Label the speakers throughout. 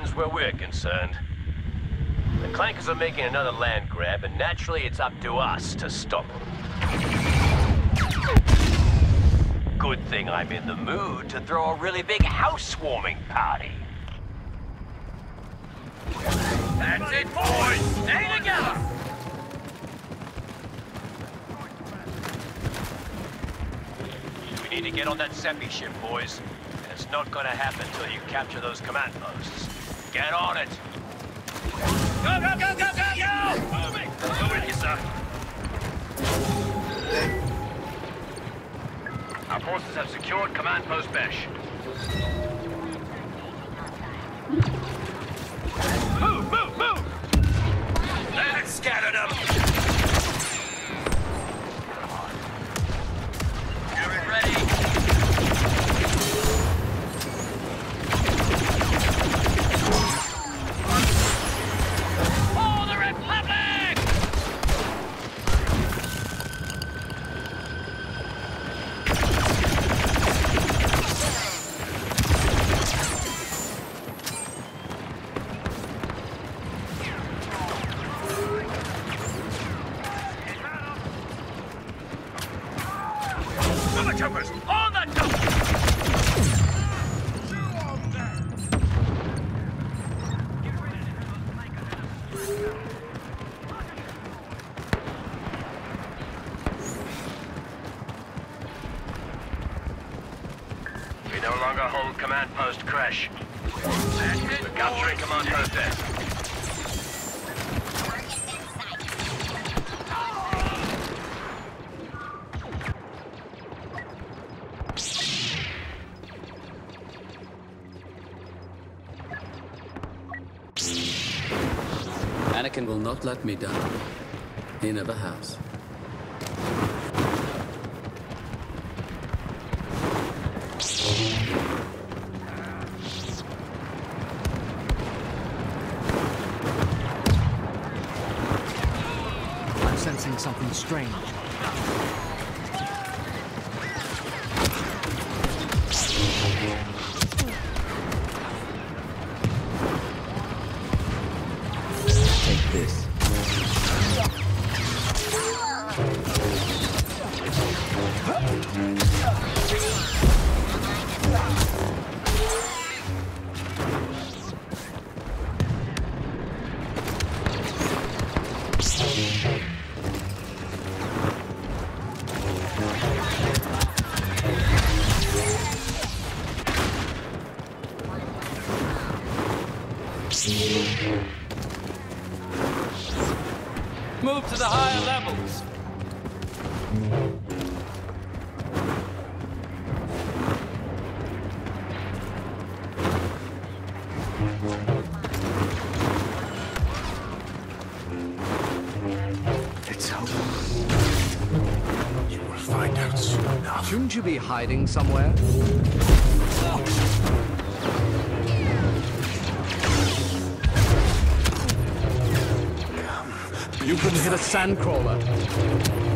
Speaker 1: ends where we're concerned. The Clankers are making another land grab, and naturally it's up to us to stop them. Good thing I'm in the mood to throw a really big housewarming party.
Speaker 2: That's it, boys! Stay together!
Speaker 1: We need to get on that Seppi ship, boys. And it's not gonna happen till you capture those command posts. Get on it!
Speaker 2: Go, go, go, go, go, go! Moving! Go with you, sir.
Speaker 1: Our forces have secured command post Besh. Command post Cresh. We're capturing command post Esk.
Speaker 3: Anakin will not let me down. He never has.
Speaker 4: Sensing something strange.
Speaker 2: Move to the higher levels!
Speaker 4: It's over.
Speaker 5: You will find out soon enough.
Speaker 4: Shouldn't you be hiding somewhere? You couldn't hit a sandcrawler.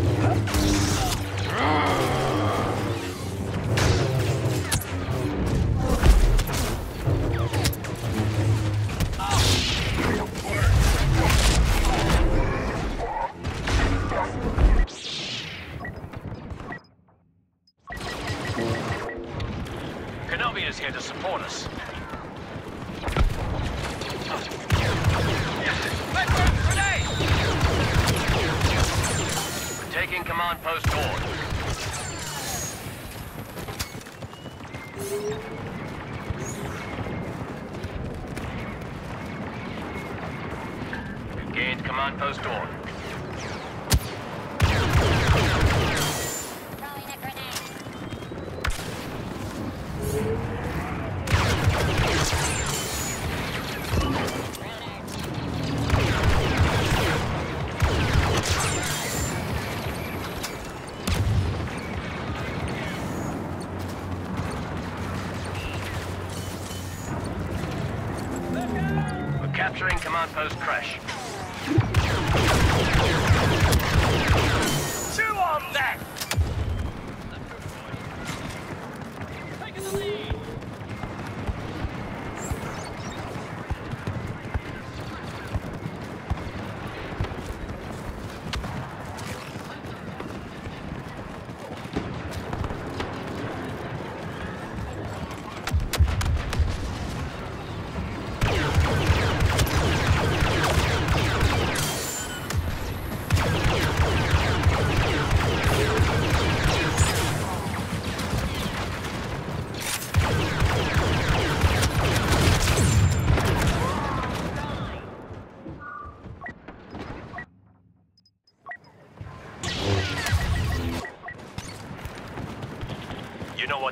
Speaker 1: Capturing command post Cresh.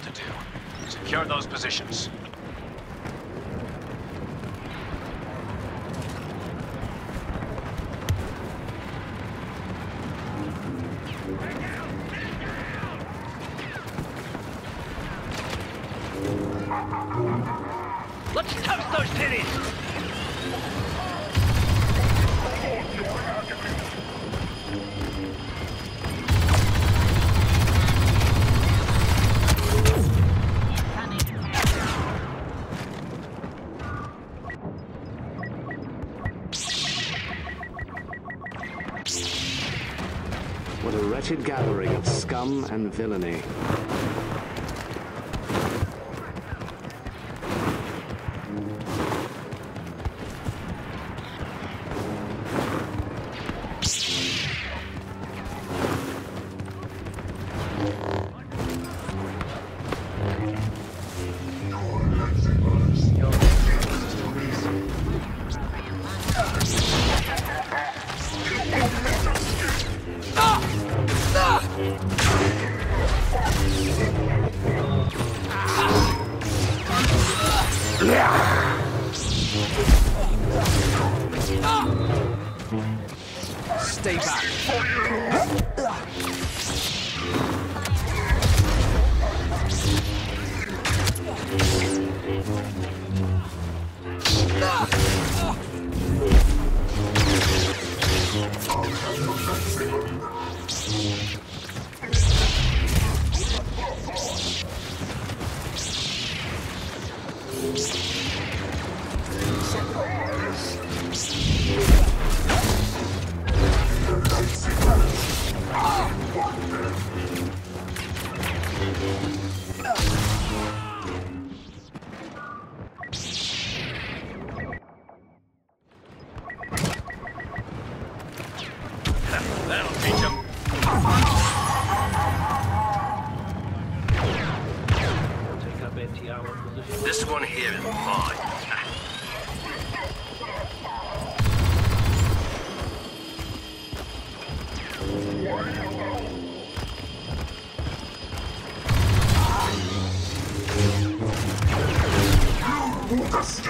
Speaker 1: to do. Secure those positions.
Speaker 2: Let's toast those titties!
Speaker 6: wretched gathering of scum and villainy.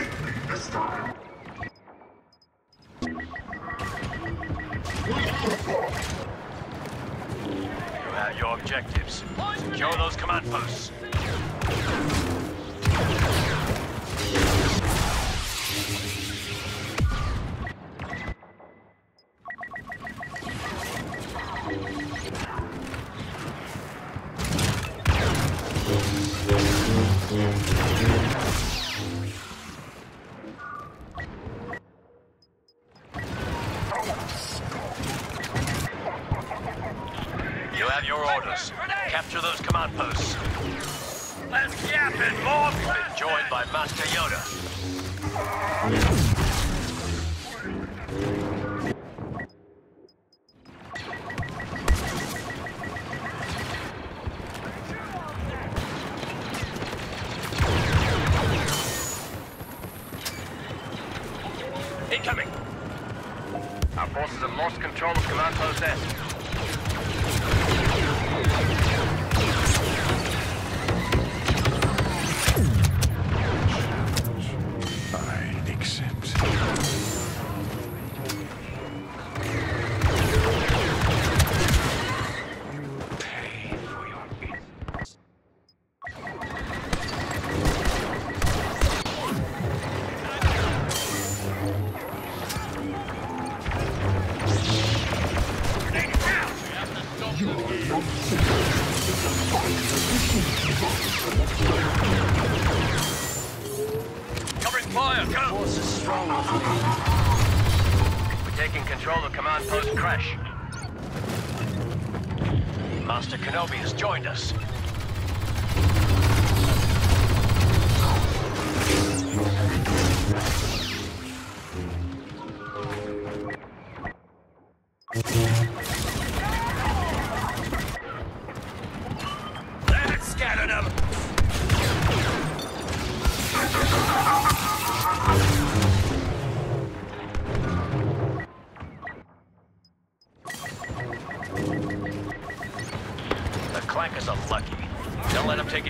Speaker 1: You have your objectives. Secure those command posts. Yeah. command post Cresh. Master Kenobi has joined us.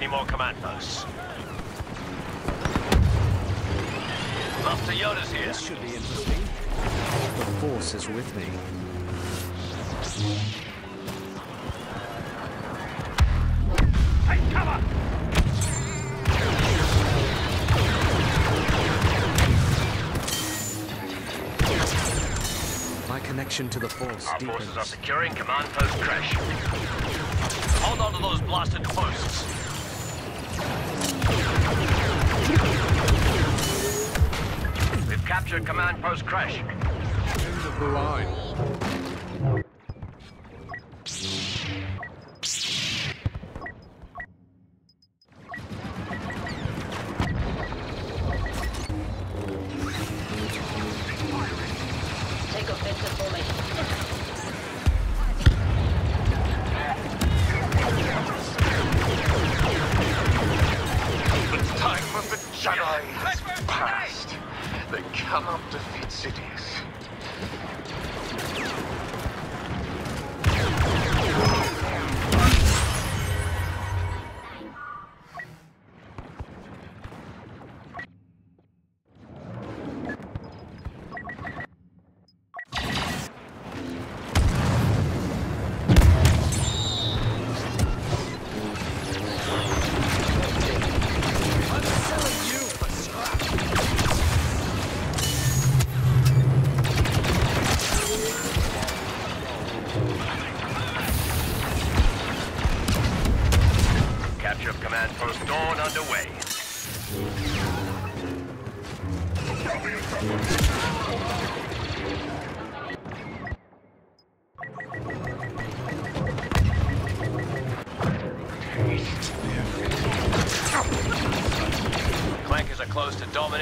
Speaker 1: Any more command posts. Master Yoda's here.
Speaker 4: This should be interesting. The Force is with me.
Speaker 2: Take cover!
Speaker 4: My connection to the Force
Speaker 1: Our forces are securing command post Cresh. Hold on to those blasted posts. Captured command post Cresh.
Speaker 5: End of the line.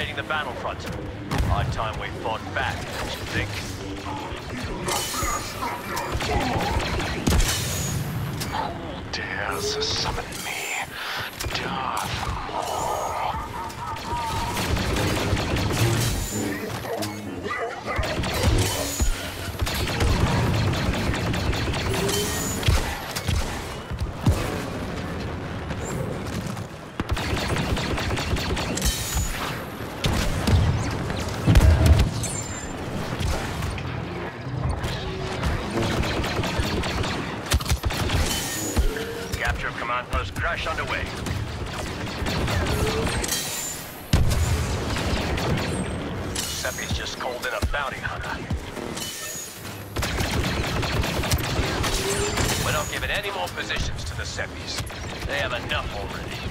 Speaker 1: Dominating the battlefront. High time we fought back, don't you think?
Speaker 5: Who dares summon me? Darth Maul.
Speaker 1: Just called in a bounty hunter. We're not giving any more positions to the Seppis. They have enough already.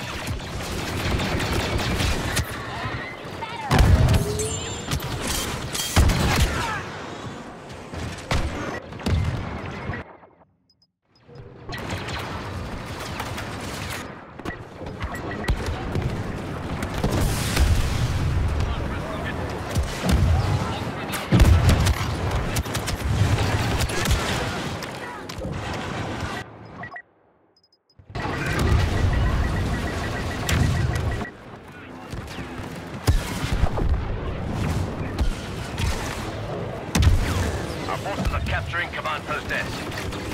Speaker 1: Capturing command post Esk.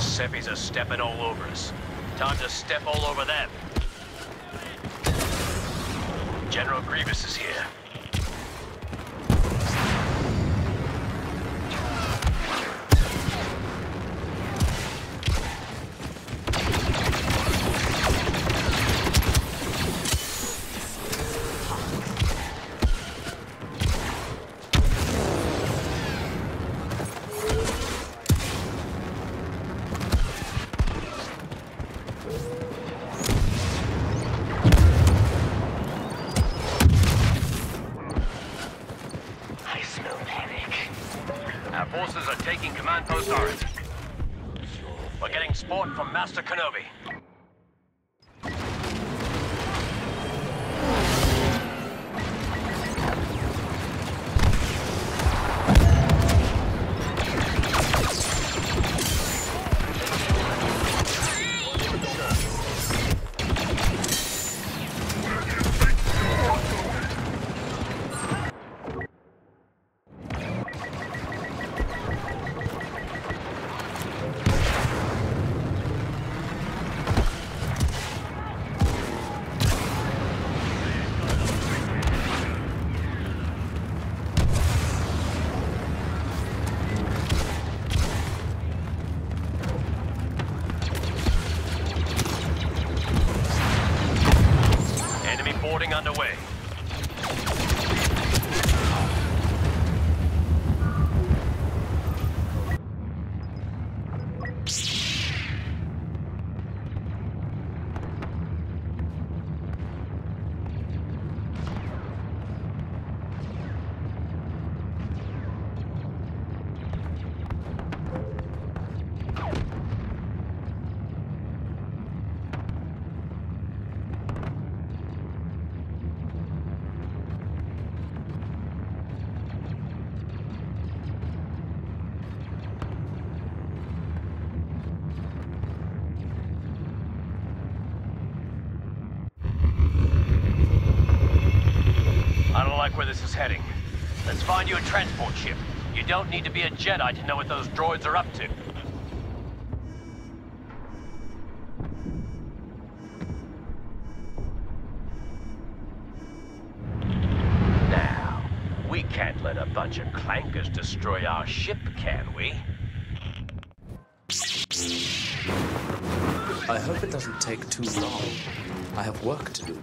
Speaker 1: Seppies are stepping all over us. Time to step all over them. General Grievous is here. We're getting support from Master Kenobi. Enemy underway. I don't like where this is heading. Let's find you a transport ship. You don't need to be a Jedi to know what those droids are up to. Now, we can't let a bunch of clankers destroy our ship, can we?
Speaker 4: I hope it doesn't take too long. I have work to do.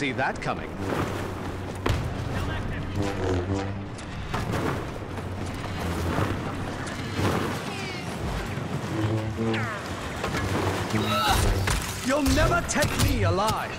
Speaker 7: see that coming.
Speaker 4: You'll never take me alive!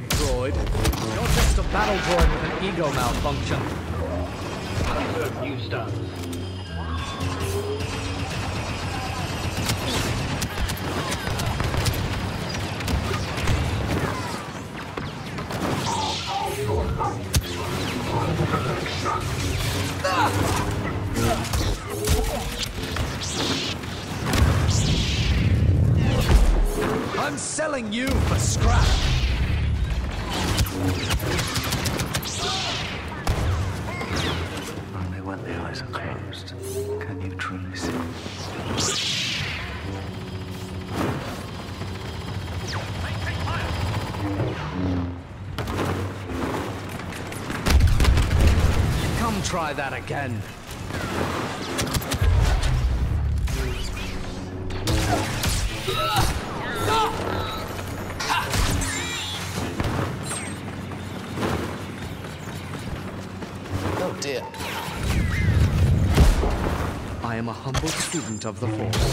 Speaker 4: Big droid. You're just a battle droid with an ego malfunction. I'm
Speaker 8: eyes are closed can you truly see.
Speaker 4: Come try that again. Of the Force.